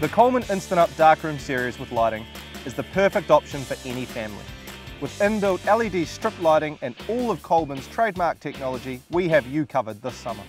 The Coleman Instant Up Darkroom series with lighting is the perfect option for any family. With inbuilt LED strip lighting and all of Coleman's trademark technology, we have you covered this summer.